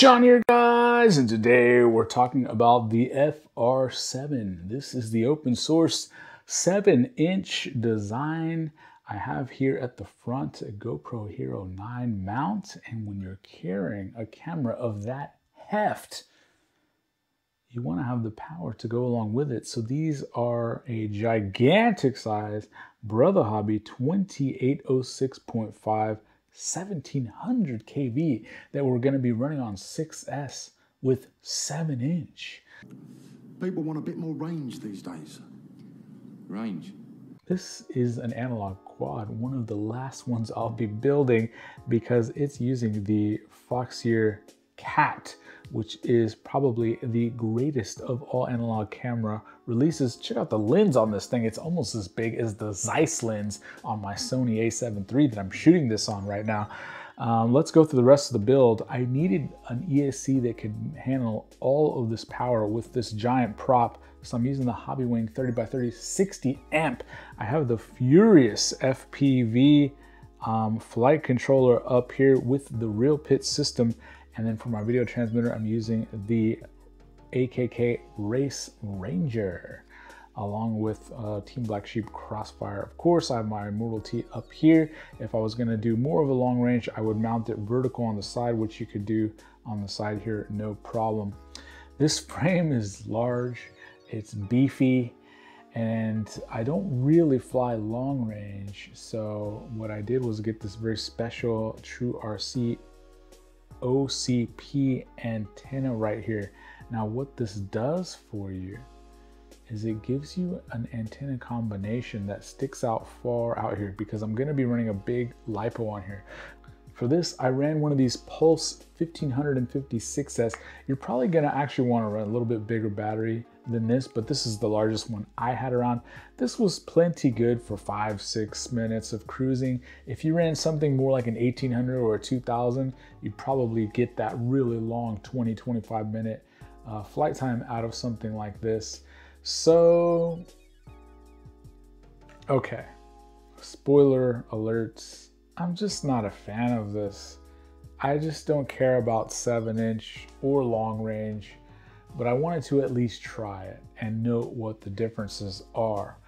Jon here guys and today we're talking about the FR7. This is the open source 7 inch design I have here at the front a GoPro Hero 9 mount and when you're carrying a camera of that heft you want to have the power to go along with it. So these are a gigantic size Brother Hobby 2806.5 1700 kV that we're going to be running on 6S with 7 inch. People want a bit more range these days. Range? This is an analog quad, one of the last ones I'll be building because it's using the Foxeer Cat which is probably the greatest of all analog camera releases. Check out the lens on this thing. It's almost as big as the Zeiss lens on my Sony a7 III that I'm shooting this on right now. Um, let's go through the rest of the build. I needed an ESC that could handle all of this power with this giant prop. So I'm using the Hobbywing 30 by 30 60 amp. I have the Furious FPV um, flight controller up here with the Real Pit system and then for my video transmitter, I'm using the AKK Race Ranger along with uh, Team Black Sheep Crossfire. Of course, I have my Immortal T up here. If I was gonna do more of a long range, I would mount it vertical on the side, which you could do on the side here, no problem. This frame is large, it's beefy, and I don't really fly long range. So what I did was get this very special True RC OCP antenna right here. Now what this does for you is it gives you an antenna combination that sticks out far out here because I'm gonna be running a big LiPo on here. For this, I ran one of these Pulse 1556S. You're probably gonna actually wanna run a little bit bigger battery than this, but this is the largest one I had around. This was plenty good for five, six minutes of cruising. If you ran something more like an 1800 or a 2000, you'd probably get that really long 20, 25 minute uh, flight time out of something like this. So, okay, spoiler alerts. I'm just not a fan of this. I just don't care about seven inch or long range but I wanted to at least try it and note what the differences are.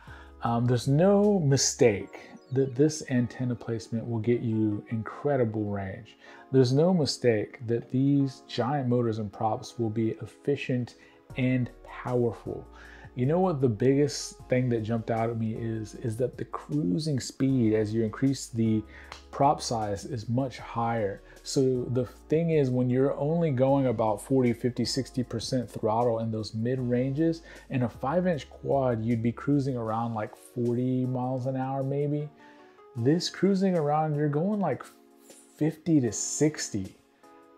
Um, there's no mistake that this antenna placement will get you incredible range. There's no mistake that these giant motors and props will be efficient and powerful. You know what the biggest thing that jumped out at me is, is that the cruising speed as you increase the prop size is much higher. So the thing is when you're only going about 40, 50, 60% throttle in those mid ranges, in a five inch quad, you'd be cruising around like 40 miles an hour maybe. This cruising around, you're going like 50 to 60.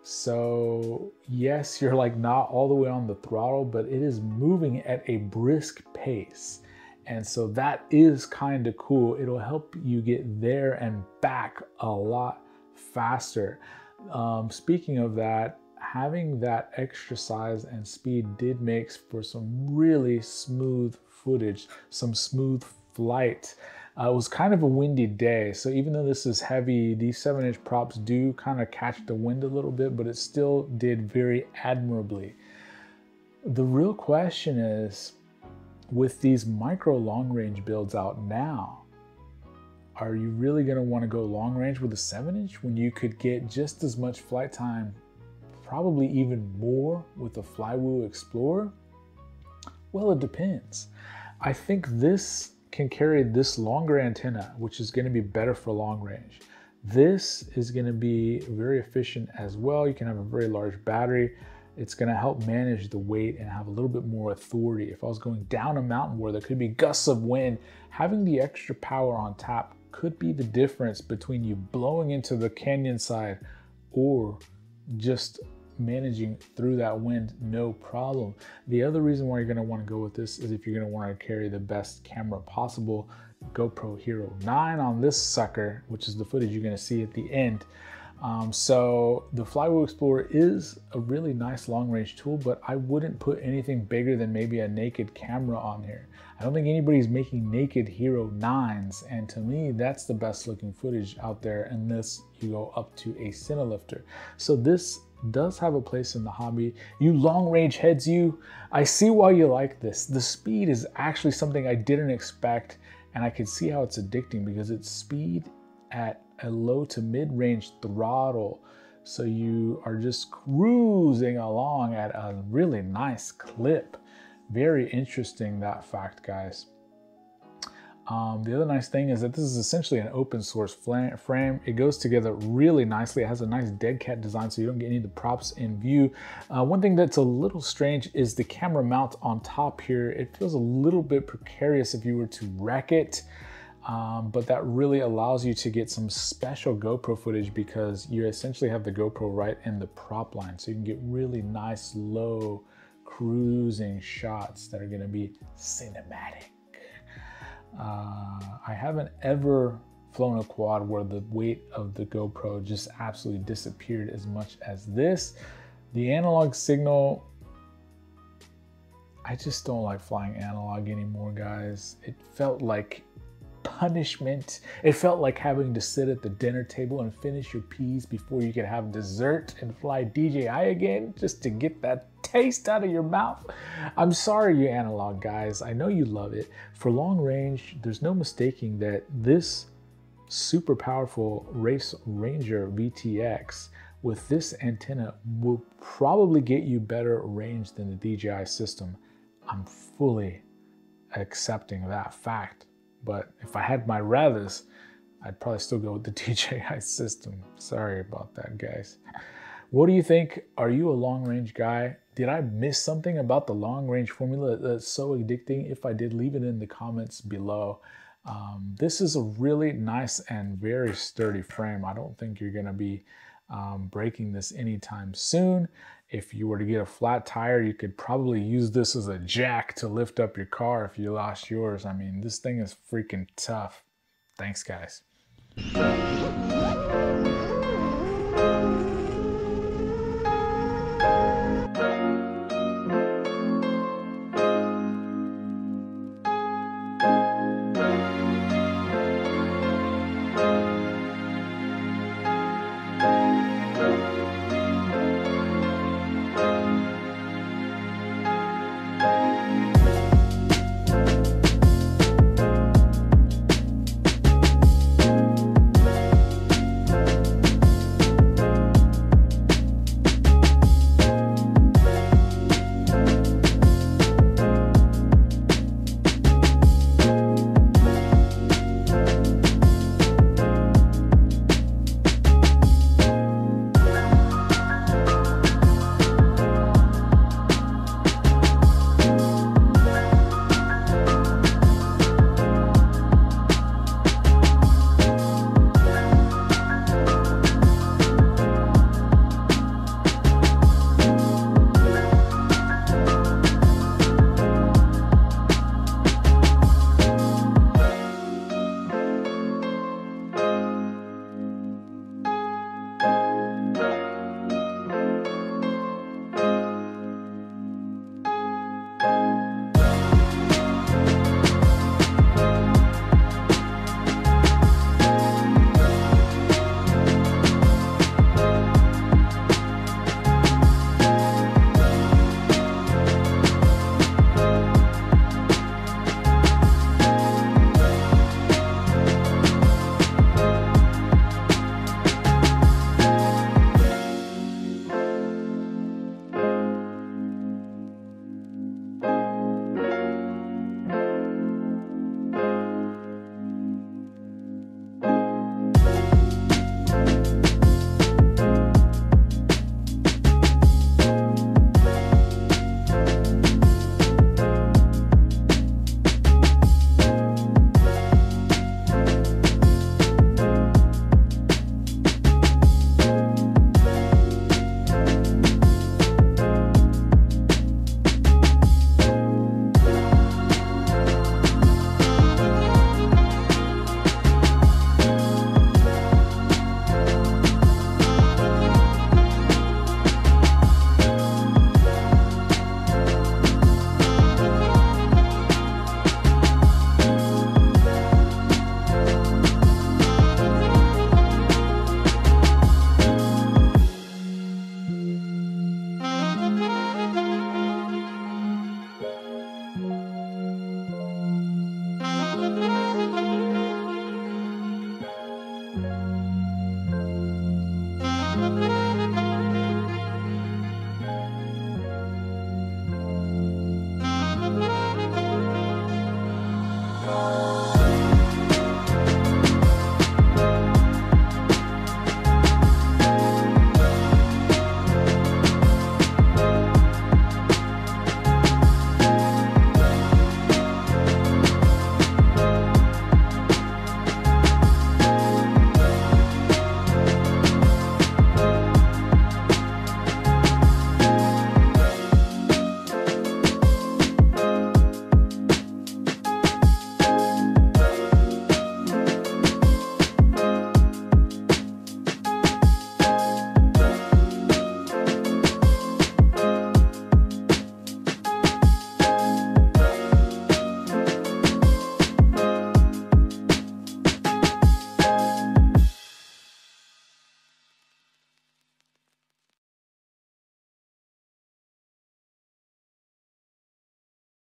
So yes, you're like not all the way on the throttle, but it is moving at a brisk pace. And so that is kind of cool. It'll help you get there and back a lot faster. Um, speaking of that, having that extra size and speed did make for some really smooth footage, some smooth flight. Uh, it was kind of a windy day, so even though this is heavy, these 7-inch props do kind of catch the wind a little bit, but it still did very admirably. The real question is, with these micro long range builds out now, are you really going to want to go long range with a 7 inch when you could get just as much flight time, probably even more with a Flywoo Explorer? Well, it depends. I think this can carry this longer antenna, which is going to be better for long range. This is going to be very efficient as well. You can have a very large battery. It's going to help manage the weight and have a little bit more authority. If I was going down a mountain where there could be gusts of wind, having the extra power on tap could be the difference between you blowing into the canyon side or just managing through that wind no problem. The other reason why you're going to want to go with this is if you're going to want to carry the best camera possible, GoPro Hero 9 on this sucker, which is the footage you're going to see at the end. Um, so the Flywoo Explorer is a really nice long range tool, but I wouldn't put anything bigger than maybe a naked camera on here. I don't think anybody's making naked Hero 9s, and to me, that's the best looking footage out there unless you go up to a Cinelifter. So this does have a place in the hobby. You long range heads, you, I see why you like this. The speed is actually something I didn't expect, and I can see how it's addicting because it's speed at a low to mid range throttle. So you are just cruising along at a really nice clip. Very interesting, that fact, guys. Um, the other nice thing is that this is essentially an open source frame. It goes together really nicely. It has a nice dead cat design so you don't get any of the props in view. Uh, one thing that's a little strange is the camera mount on top here. It feels a little bit precarious if you were to wreck it. Um, but that really allows you to get some special GoPro footage because you essentially have the GoPro right in the prop line. So you can get really nice, low cruising shots that are gonna be cinematic. Uh, I haven't ever flown a quad where the weight of the GoPro just absolutely disappeared as much as this. The analog signal, I just don't like flying analog anymore, guys. It felt like punishment. It felt like having to sit at the dinner table and finish your peas before you could have dessert and fly DJI again just to get that taste out of your mouth. I'm sorry, you analog guys. I know you love it. For long range, there's no mistaking that this super powerful Race Ranger VTX with this antenna will probably get you better range than the DJI system. I'm fully accepting that fact. But if I had my rathers, I'd probably still go with the DJI system. Sorry about that, guys. What do you think? Are you a long range guy? Did I miss something about the long range formula that's so addicting? If I did, leave it in the comments below. Um, this is a really nice and very sturdy frame. I don't think you're gonna be um, breaking this anytime soon. If you were to get a flat tire, you could probably use this as a jack to lift up your car if you lost yours. I mean, this thing is freaking tough. Thanks, guys.